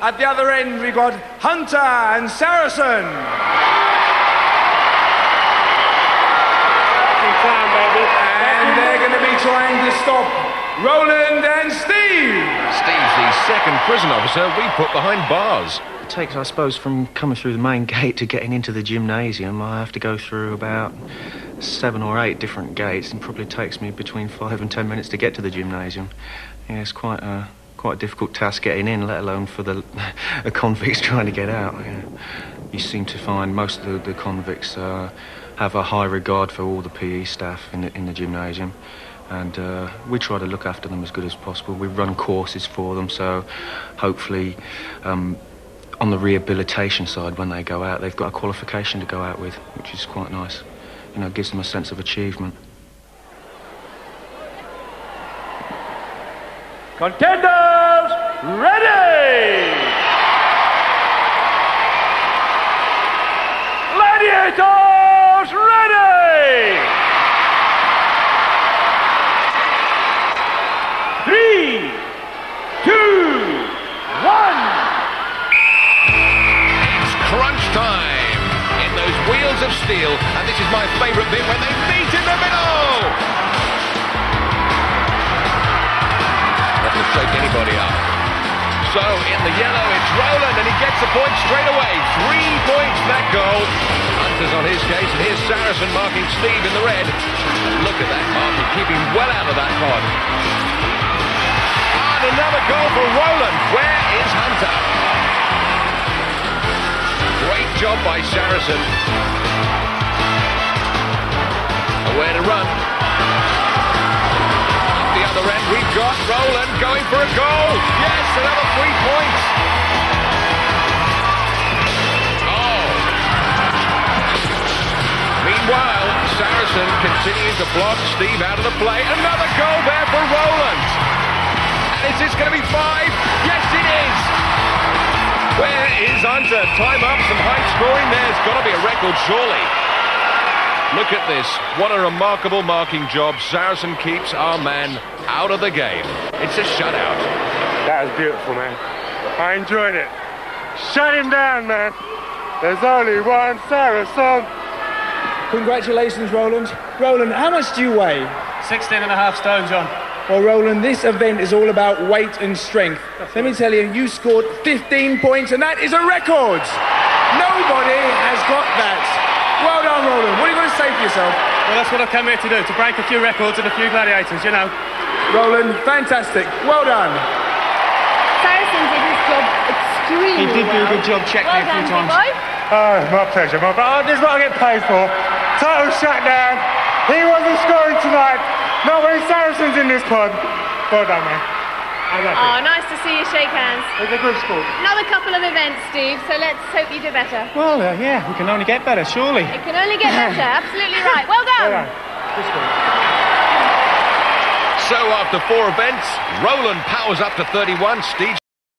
At the other end, we've got Hunter and Saracen. And they're going to be trying to stop Roland and Steve. Steve's the second prison officer we put behind bars. It takes, I suppose, from coming through the main gate to getting into the gymnasium, I have to go through about seven or eight different gates, and probably takes me between five and ten minutes to get to the gymnasium. Yeah, it's quite a quite a difficult task getting in, let alone for the, convicts trying to get out. Yeah. You seem to find most of the, the convicts uh, have a high regard for all the PE staff in the, in the gymnasium. And uh, we try to look after them as good as possible. We run courses for them, so hopefully, um, on the rehabilitation side, when they go out, they've got a qualification to go out with, which is quite nice. You know, gives them a sense of achievement. Contenders, of steel, and this is my favourite bit when they meet in the middle. To shake anybody up. So in the yellow, it's Roland, and he gets the point straight away. Three points that goal. Hunter's on his case, and here's Saracen marking Steve in the red. Look at that marking, keeping well out of that pod. And another goal for Roland. Where is Hunter? Great job by Saracen. Run. Up the other end, we've got Roland going for a goal. Yes, another three points. Oh. Meanwhile, Saracen continues to block Steve out of the play. Another goal there for Roland. And is this going to be five? Yes, it is. Where is Hunter? Time up, some high scoring there. It's got to be a record, surely. Look at this. What a remarkable marking job. Saracen keeps our man out of the game. It's a shutout. That was beautiful, man. I enjoyed it. Shut him down, man. There's only one Saracen. Congratulations, Roland. Roland, how much do you weigh? 16 and a half stone, John. Well, Roland, this event is all about weight and strength. Let me tell you, you scored 15 points, and that is a record. Nobody has got that. Well done, Roland. What are you going to say for yourself? Well, that's what I've come here to do, to break a few records and a few gladiators, you know. Roland, fantastic. Well done. Saracen did his job extremely He did do a good job, checked well me a few done, times. Oh, my pleasure. My, oh, this is what I get paid for. Total shutdown. He wasn't scoring tonight. Not when Saracen's in this pod. Well done, man. I'm. Oh, nice to see you shake hands. It's a good score. Another couple of events, Steve, so let's hope you do better. Well, uh, yeah, we can only get better, surely. It can only get better. Absolutely right. Well done. Well done. Good score. So after four events, Roland powers up to 31. Steve